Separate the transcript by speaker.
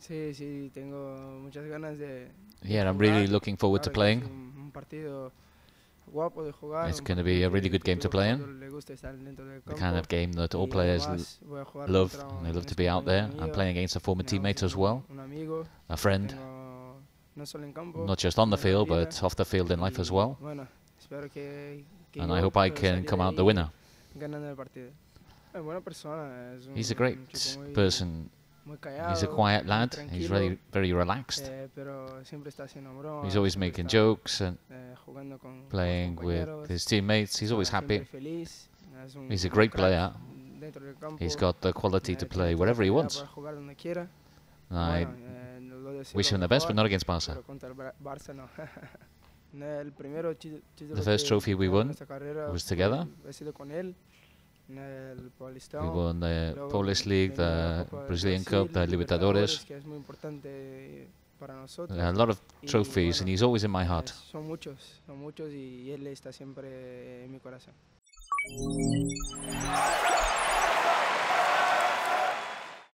Speaker 1: Sí, sí, tengo muchas ganas de.
Speaker 2: Yeah, I'm really looking forward to playing.
Speaker 1: Un partido guapo de jugar.
Speaker 2: It's going to be a really good game to play in. The kind of game that all players love. And they love to be out there. I'm playing against a former teammate as well, a friend, not just on the field, but off the field in life as well. And I hope I can come out the winner. He's a great person. He's a quiet lad. He's very, very relaxed. He's always making jokes and playing with his teammates. He's always happy. He's a great player. He's got the quality to play wherever he wants. I wish him the best, but not against Barca. The first trophy we won was together. Won the Paulista League, the Brazilian Cup, the Libertadores. A lot of trophies, and he's always in my heart.